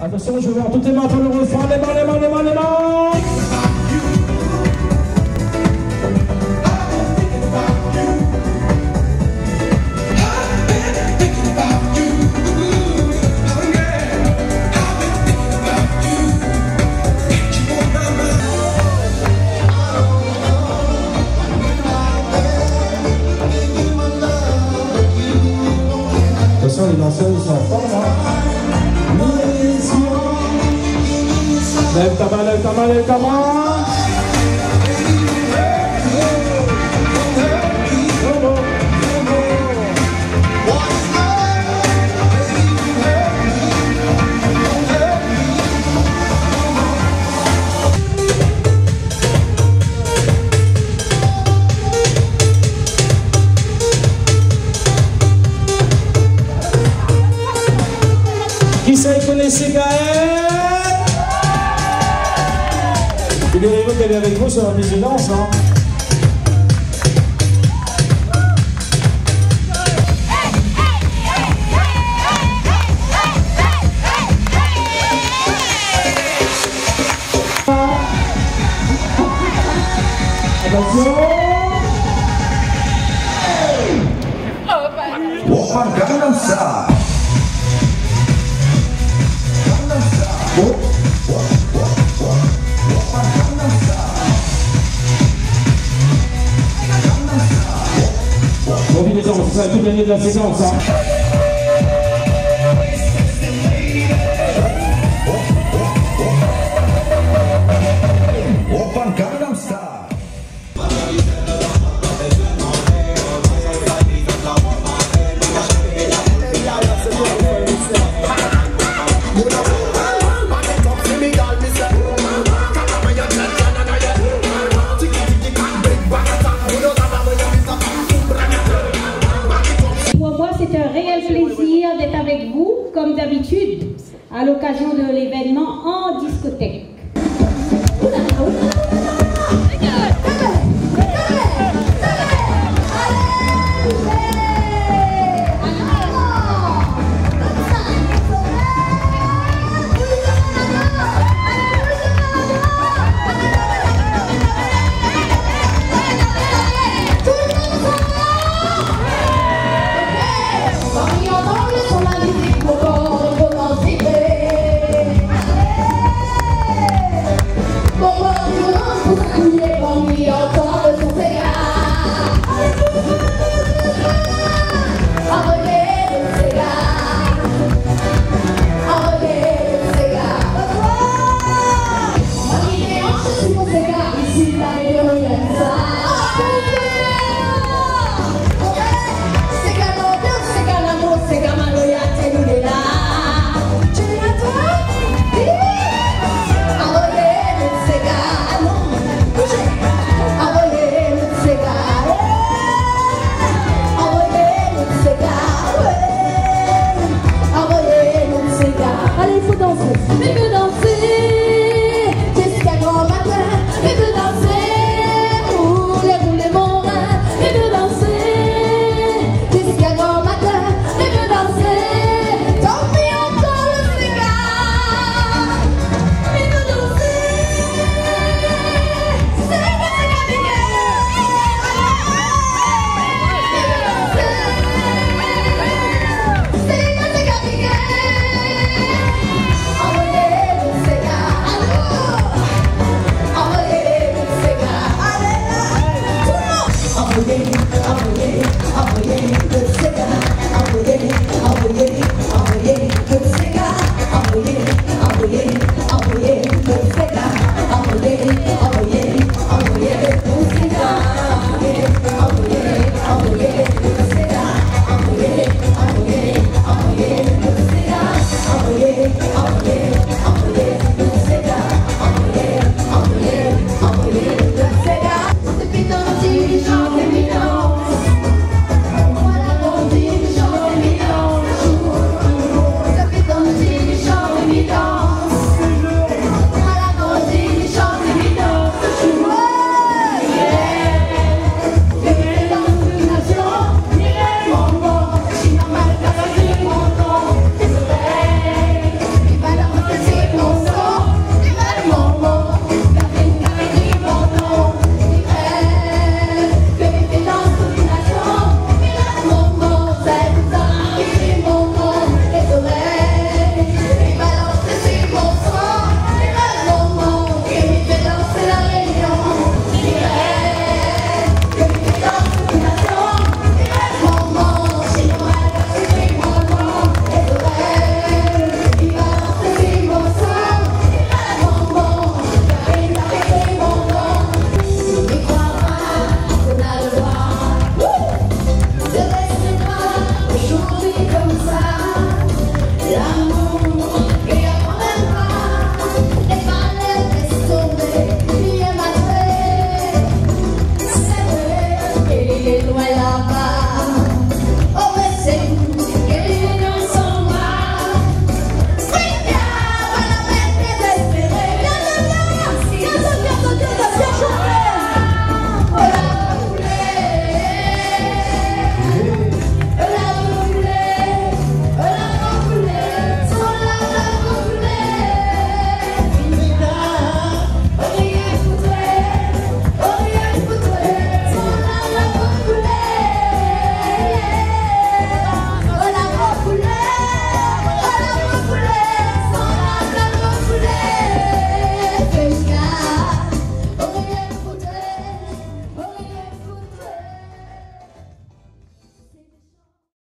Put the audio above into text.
Attention, je vais voir toutes les mains pour le refrain. Les mains, les mains, les mains, les mains. Attention, les danseurs, ils sont Lève ta main, lève ta main, lève ta main. Qui sait connaissez Gaël Figurez-vous qu'elle est avec vous sur la vigilance. Hein. Attention Combinaison, c'est ça, tout gagné de la séquence. Hein. À l'occasion de l'événement en discothèque.